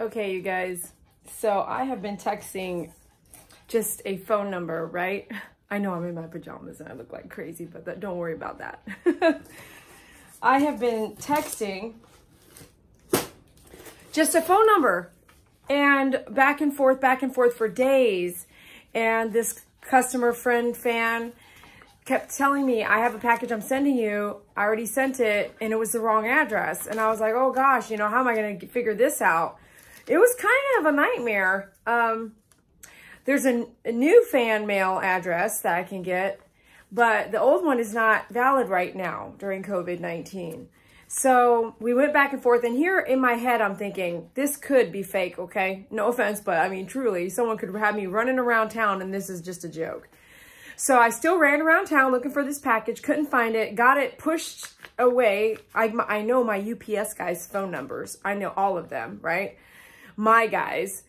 Okay, you guys. So I have been texting just a phone number, right? I know I'm in my pajamas and I look like crazy, but that, don't worry about that. I have been texting just a phone number and back and forth, back and forth for days. And this customer friend fan kept telling me, I have a package I'm sending you. I already sent it and it was the wrong address. And I was like, oh gosh, you know, how am I going to figure this out? It was kind of a nightmare. Um, there's a, a new fan mail address that I can get, but the old one is not valid right now during COVID-19. So we went back and forth and here in my head, I'm thinking this could be fake. Okay. No offense, but I mean, truly someone could have me running around town and this is just a joke. So I still ran around town looking for this package, couldn't find it, got it pushed away. I, I know my UPS guys' phone numbers. I know all of them, right? My guys.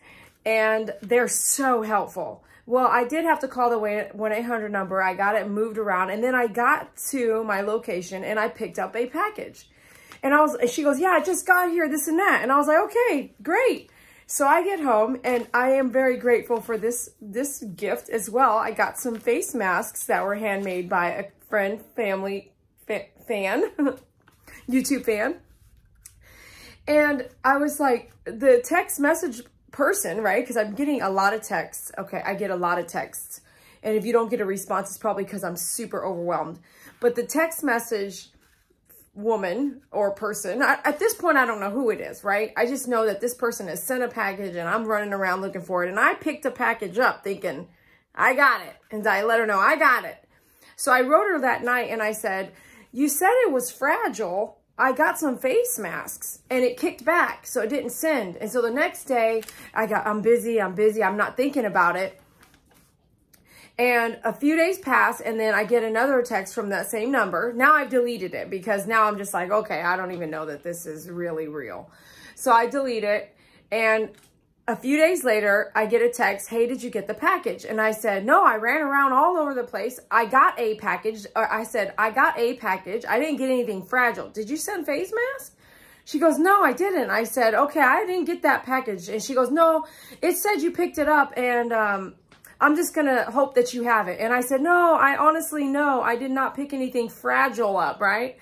And they're so helpful. Well, I did have to call the 1-800 number. I got it moved around. And then I got to my location and I picked up a package. And I was, she goes, yeah, I just got here, this and that. And I was like, okay, great. So I get home and I am very grateful for this, this gift as well. I got some face masks that were handmade by a friend, family fa fan, YouTube fan. And I was like, the text message person, right? Because I'm getting a lot of texts. Okay, I get a lot of texts. And if you don't get a response, it's probably because I'm super overwhelmed. But the text message woman or person. I, at this point, I don't know who it is, right? I just know that this person has sent a package and I'm running around looking for it. And I picked a package up thinking, I got it. And I let her know I got it. So I wrote her that night and I said, you said it was fragile. I got some face masks and it kicked back. So it didn't send. And so the next day I got, I'm busy. I'm busy. I'm not thinking about it. And a few days pass and then I get another text from that same number. Now I've deleted it because now I'm just like, okay, I don't even know that this is really real. So I delete it and a few days later, I get a text, hey, did you get the package? And I said, no, I ran around all over the place. I got a package. I said, I got a package. I didn't get anything fragile. Did you send face mask? She goes, no, I didn't. I said, okay, I didn't get that package. And she goes, no, it said you picked it up and um, I'm just going to hope that you have it. And I said, no, I honestly know I did not pick anything fragile up, right?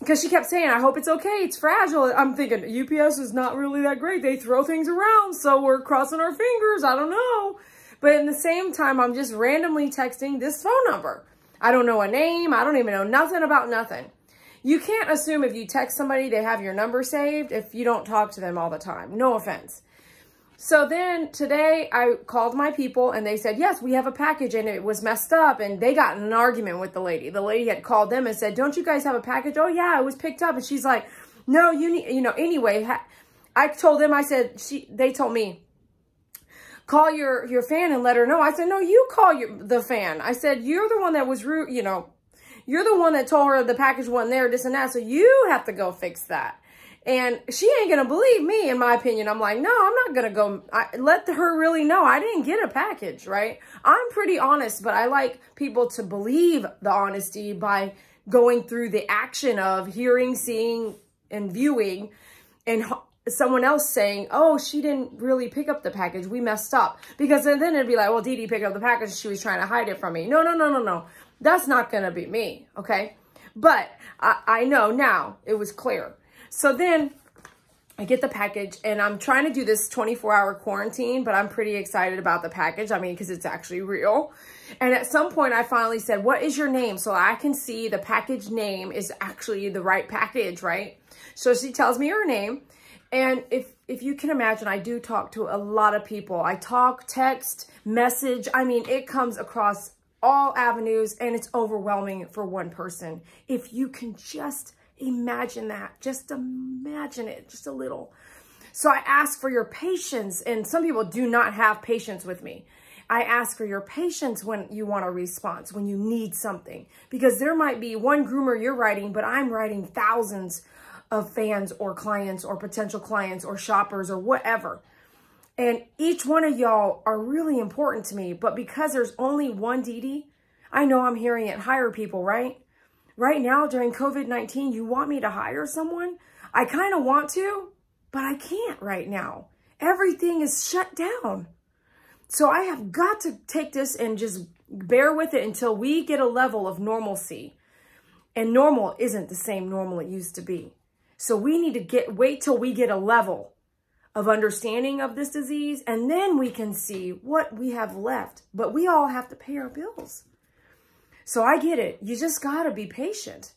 Because she kept saying, I hope it's okay. It's fragile. I'm thinking UPS is not really that great. They throw things around. So we're crossing our fingers. I don't know. But in the same time, I'm just randomly texting this phone number. I don't know a name. I don't even know nothing about nothing. You can't assume if you text somebody, they have your number saved if you don't talk to them all the time. No offense. So then today I called my people and they said, yes, we have a package and it was messed up. And they got in an argument with the lady. The lady had called them and said, don't you guys have a package? Oh yeah, it was picked up. And she's like, no, you need, you know, anyway, I told them, I said, she, they told me, call your, your fan and let her know. I said, no, you call your, the fan. I said, you're the one that was rude, you know, you're the one that told her the package wasn't there, this and that. So you have to go fix that. And she ain't going to believe me, in my opinion. I'm like, no, I'm not going to go. I, let her really know I didn't get a package, right? I'm pretty honest, but I like people to believe the honesty by going through the action of hearing, seeing, and viewing and someone else saying, oh, she didn't really pick up the package. We messed up. Because then it'd be like, well, Dede picked up the package. She was trying to hide it from me. No, no, no, no, no. That's not going to be me, okay? But I, I know now it was clear. So then I get the package and I'm trying to do this 24 hour quarantine, but I'm pretty excited about the package. I mean, because it's actually real. And at some point I finally said, what is your name? So I can see the package name is actually the right package, right? So she tells me her name. And if, if you can imagine, I do talk to a lot of people. I talk, text, message. I mean, it comes across all avenues and it's overwhelming for one person. If you can just Imagine that. Just imagine it just a little. So I ask for your patience, and some people do not have patience with me. I ask for your patience when you want a response, when you need something, because there might be one groomer you're writing, but I'm writing thousands of fans or clients or potential clients or shoppers or whatever. And each one of y'all are really important to me, but because there's only one Dee, I know I'm hearing it hire people, right? Right now during COVID-19, you want me to hire someone? I kind of want to, but I can't right now. Everything is shut down. So I have got to take this and just bear with it until we get a level of normalcy. And normal isn't the same normal it used to be. So we need to get wait till we get a level of understanding of this disease, and then we can see what we have left. But we all have to pay our bills. So I get it. You just got to be patient.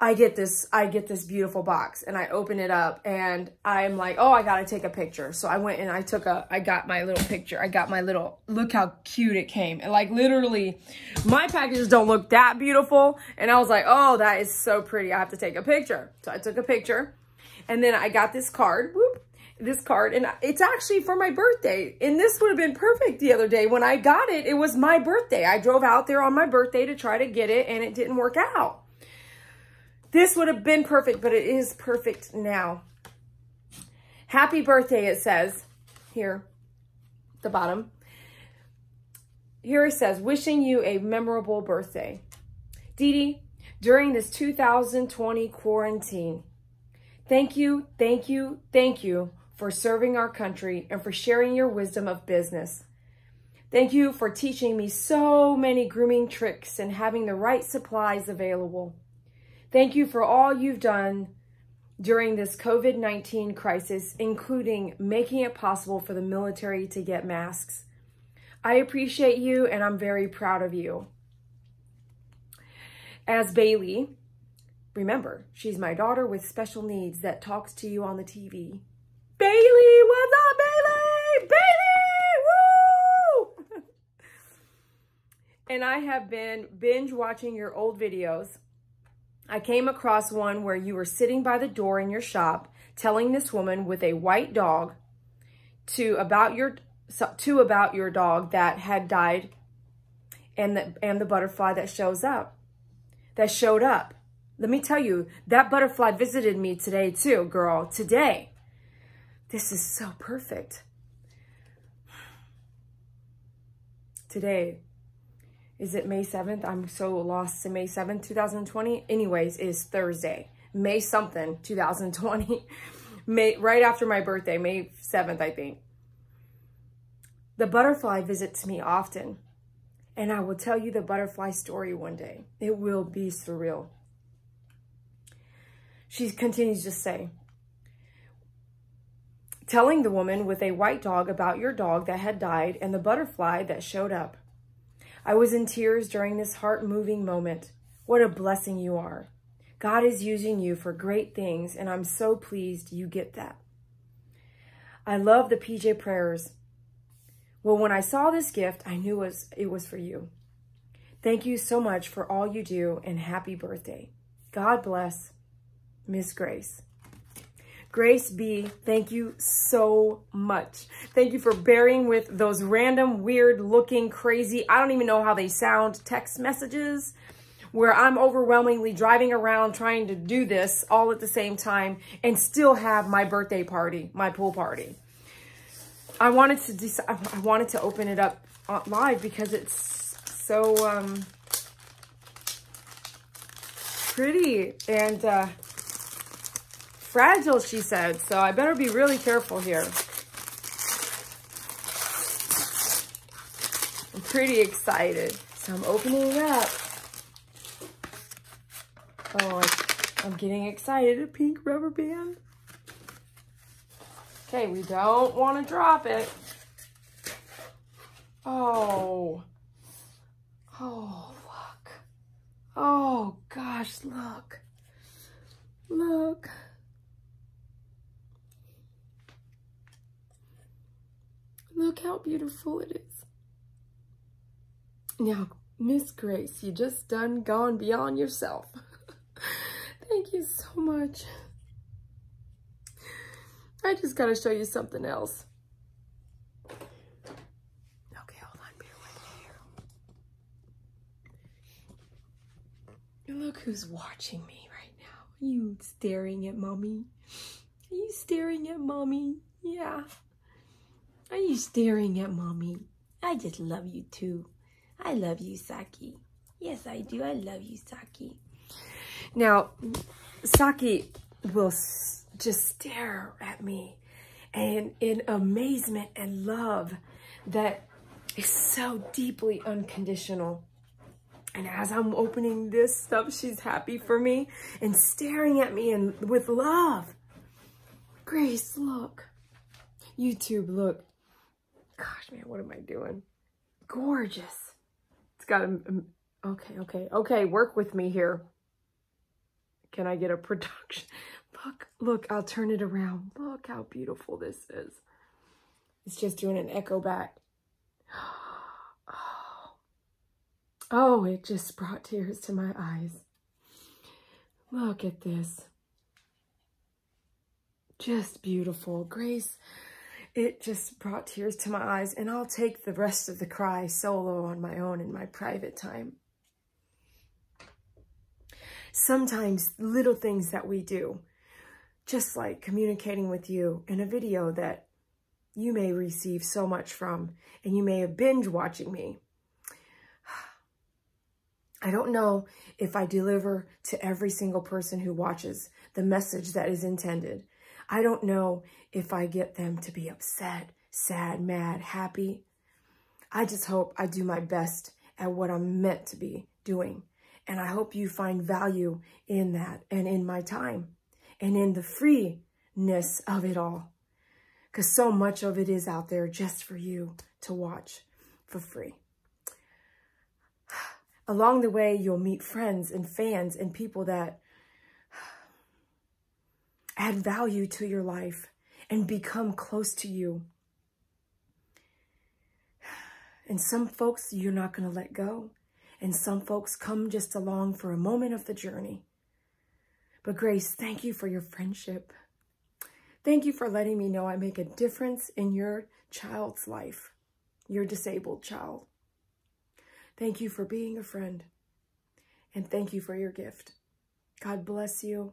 I get this, I get this beautiful box and I open it up and I'm like, oh, I got to take a picture. So I went and I took a, I got my little picture. I got my little, look how cute it came. And like literally my packages don't look that beautiful. And I was like, oh, that is so pretty. I have to take a picture. So I took a picture and then I got this card, whoop, this card and it's actually for my birthday. And this would have been perfect the other day. When I got it, it was my birthday. I drove out there on my birthday to try to get it and it didn't work out. This would have been perfect, but it is perfect now. Happy birthday, it says here, the bottom. Here it says, wishing you a memorable birthday. Dede, during this 2020 quarantine, thank you, thank you, thank you for serving our country and for sharing your wisdom of business. Thank you for teaching me so many grooming tricks and having the right supplies available. Thank you for all you've done during this COVID-19 crisis, including making it possible for the military to get masks. I appreciate you and I'm very proud of you. As Bailey, remember, she's my daughter with special needs that talks to you on the TV. Bailey, what's up, Bailey? Bailey, woo! and I have been binge watching your old videos I came across one where you were sitting by the door in your shop telling this woman with a white dog to about your to about your dog that had died and the and the butterfly that shows up that showed up let me tell you that butterfly visited me today too girl today this is so perfect today is it May 7th? I'm so lost to May 7th, 2020. Anyways, is Thursday, May something, 2020. May, right after my birthday, May 7th, I think. The butterfly visits me often, and I will tell you the butterfly story one day. It will be surreal. She continues to say, telling the woman with a white dog about your dog that had died and the butterfly that showed up. I was in tears during this heart-moving moment. What a blessing you are. God is using you for great things, and I'm so pleased you get that. I love the PJ prayers. Well, when I saw this gift, I knew it was, it was for you. Thank you so much for all you do, and happy birthday. God bless, Miss Grace. Grace B, thank you so much. Thank you for bearing with those random, weird looking, crazy, I don't even know how they sound, text messages where I'm overwhelmingly driving around trying to do this all at the same time and still have my birthday party, my pool party. I wanted to decide, I wanted to open it up live because it's so um, pretty and uh, fragile, she said, so I better be really careful here. I'm pretty excited. So I'm opening it up. Oh, I'm getting excited. A pink rubber band. Okay, we don't want to drop it. Oh. Oh, look. Oh, gosh, look. Look. Look how beautiful it is. Now, Miss Grace, you just done gone beyond yourself. Thank you so much. I just got to show you something else. Okay, hold on. Bear with me here. Look who's watching me right now. Are you staring at mommy? Are you staring at mommy? Yeah. Are you staring at mommy? I just love you too. I love you, Saki. Yes, I do. I love you, Saki. Now, Saki will just stare at me and in amazement and love that is so deeply unconditional. And as I'm opening this stuff, she's happy for me and staring at me and with love. Grace, look. YouTube, look. Gosh, man, what am I doing? Gorgeous. It's got a, okay, okay, okay, work with me here. Can I get a production? Look, look, I'll turn it around. Look how beautiful this is. It's just doing an echo back. Oh, oh it just brought tears to my eyes. Look at this. Just beautiful. Grace, it just brought tears to my eyes. And I'll take the rest of the cry solo on my own in my private time. Sometimes little things that we do, just like communicating with you in a video that you may receive so much from, and you may have binge watching me. I don't know if I deliver to every single person who watches the message that is intended. I don't know if I get them to be upset, sad, mad, happy. I just hope I do my best at what I'm meant to be doing. And I hope you find value in that and in my time and in the freeness of it all because so much of it is out there just for you to watch for free. Along the way, you'll meet friends and fans and people that add value to your life and become close to you. And some folks you're not going to let go. And some folks come just along for a moment of the journey. But Grace, thank you for your friendship. Thank you for letting me know I make a difference in your child's life, your disabled child. Thank you for being a friend. And thank you for your gift. God bless you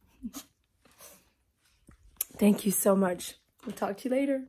Thank you so much. We'll talk to you later.